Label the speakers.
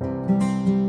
Speaker 1: Música